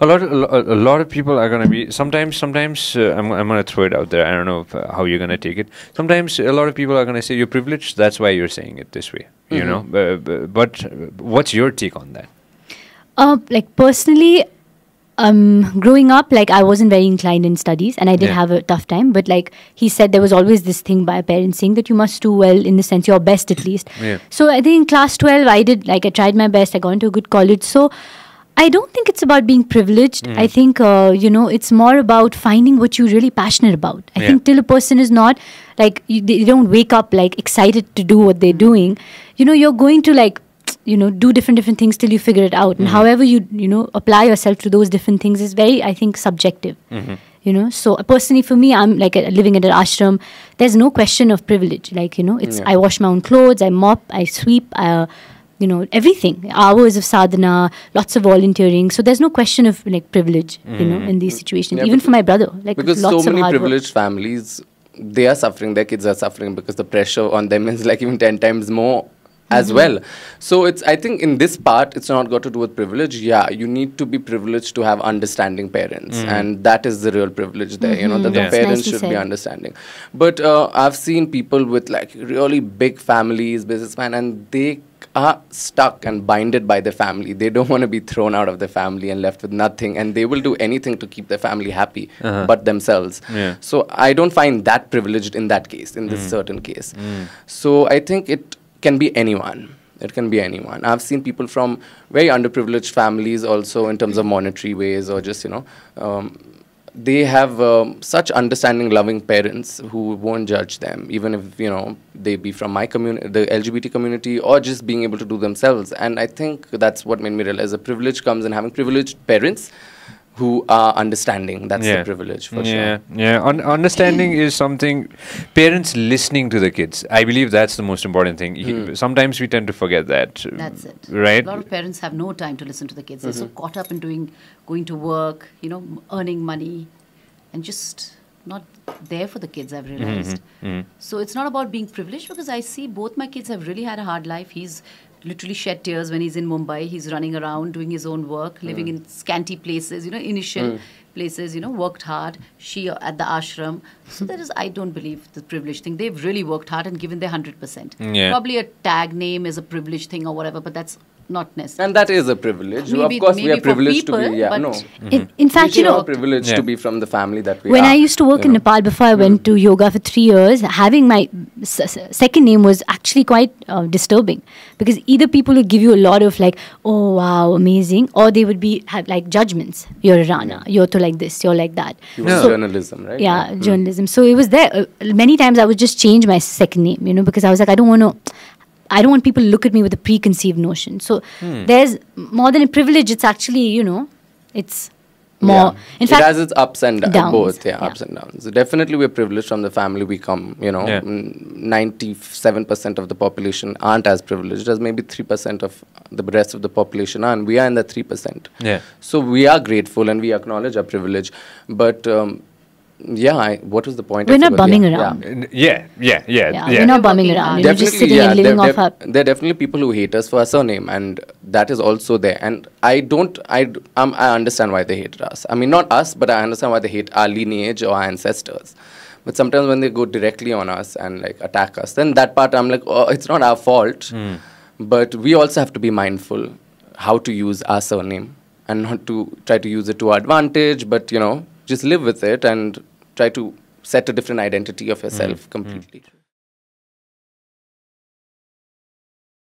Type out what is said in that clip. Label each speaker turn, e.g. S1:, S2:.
S1: a lot of, a lot of people are going to be sometimes sometimes uh, I'm, I'm going to throw it out there i don't know if, uh, how you're going to take it sometimes a lot of people are going to say you're privileged that's why you're saying it this way you know
S2: Mm-hmm.
S1: bu- but uh, what's your take on that
S3: Uh, like personally, um, growing up, like I wasn't very inclined in studies, and I did
S1: Yeah.
S3: have a tough time. But like he said, there was always this thing by parents saying that you must do well in the sense your best at least.
S1: Yeah.
S3: So I think in class twelve, I did like I tried my best. I got into a good college. So. I don't think it's about being privileged.
S1: Mm.
S3: I think uh, you know it's more about finding what you're really passionate about. I
S1: Yeah.
S3: think till a person is not like you, they don't wake up like excited to do what they're doing, you know, you're going to like you know do different different things till you figure it out. And however you you know apply yourself to those different things is very I think subjective. You know, so uh, personally for me, I'm like uh, living in an ashram. There's no question of privilege. Like you know, it's
S2: Yeah.
S3: I wash my own clothes, I mop, I sweep. Uh, you know everything. Hours of sadhana lots of volunteering. So there's no question of like privilege you know in these situations
S2: Yeah,
S3: even for my brother. Like
S2: because
S3: lots
S2: so
S3: of
S2: many
S3: hard work.
S2: privileged families they are suffering their kids are suffering because the pressure on them is like even 10 times more as
S3: Mm-hmm.
S2: well. So it's i think in this part it's not got to do with privilege. Yeah you need to be privileged to have understanding parents. And that is the real privilege there you know that
S1: Yeah.
S2: the
S3: That's
S2: parents
S3: nicely
S2: should be understanding. But uh, i've seen people with like really big families businessmen and they are stuck and binded by the family. They don't want to be thrown out of the family and left with nothing and they will do anything to keep their family happy
S1: Uh-huh.
S2: but themselves.
S1: Yeah.
S2: so i don't find that privileged in that case in this certain case. So i think it can be anyone. It can be anyone. I've seen people from very underprivileged families also in terms of monetary ways or just you know um, they have um, such understanding loving parents who won't judge them even if you know they be from my community the lgbt community or just being able to do themselves. And i think that's what made me realize the privilege comes in having privileged parents who are understanding that's the privilege for
S1: yeah,
S2: sure
S1: Yeah, Un- understanding is something. Parents listening to the kids. I believe that's the most important thing. He-
S2: Hmm.
S1: Sometimes we tend to forget that.
S4: That's it.
S1: Right.
S4: A lot of parents have no time to listen to the kids. They're so
S2: Mm-hmm.
S4: caught up in doing, going to work, you know, earning money, and just not there for the kids. I've
S1: Mm-hmm.
S4: realized. So it's not about being privileged because I see both my kids have really had a hard life. He's literally shed tears when he's in Mumbai. He's running around doing his own work, living
S2: Mm.
S4: in scanty places. You know, initial places. You know, worked hard. She uh, at the ashram. So there is. I don't believe the privilege thing. They've really worked hard and given their hundred percent.
S1: Yeah.
S4: Probably a tag name is a privilege thing or whatever, but that's not necessary.
S2: and that is a privilege
S4: Maybe-
S2: of course we are
S4: for
S2: privileged to be yeah
S4: but-
S2: no
S3: in, in fact
S2: we
S3: you
S2: are
S3: know
S2: privileged
S1: Yeah.
S2: to be from the family that we
S3: when
S2: are
S3: I used to work in
S2: know.
S3: Nepal before I went to yoga for three years, having my s- s- second name was actually quite uh, disturbing because either people would give you a lot of like, oh wow, amazing, or they would be have like judgments. You're a Rana, you're to like this, you're like that.
S2: He was
S1: No.
S2: journalism right
S3: Yeah, journalism. So it was there. Uh, many times I would just change my second name, you know, because I was like, I don't want to. I don't want people to look at me with a preconceived notion. So
S2: Hmm.
S3: there's more than a privilege. It's actually, you know, it's more.
S2: Yeah.
S3: In
S2: it
S3: fact,
S2: has its ups and downs,
S3: downs,
S2: both yeah,
S3: yeah.
S2: ups and downs definitely we're privileged from the family we come you know
S1: Yeah.
S2: mm, 97% of the population aren't as privileged as maybe 3% of the rest of the population are and we are in the 3%
S1: Yeah.
S2: so we are grateful and we acknowledge our privilege but um, yeah I, what was the point I
S3: We're not bumming
S2: Yeah,
S3: around.
S2: yeah.
S1: Yeah, yeah, yeah,
S3: yeah,
S1: yeah.
S3: we're not bumming around.
S4: hard.
S3: We're just
S2: Definitely,
S3: sitting
S2: yeah,
S3: and living
S2: there,
S3: off
S2: there,
S3: our.
S2: there are definitely people who hate us for our surname, and that is also there. And I don't, I, d- um, I understand why they hated us. I mean, not us, but I understand why they hate our lineage or our ancestors. But sometimes when they go directly on us and like attack us, then that part I'm like, oh, it's not our fault. But we also have to be mindful how to use our surname and not to try to use it to our advantage. But you know, just live with it and try to set a different identity of yourself hmm. Hmm. completely.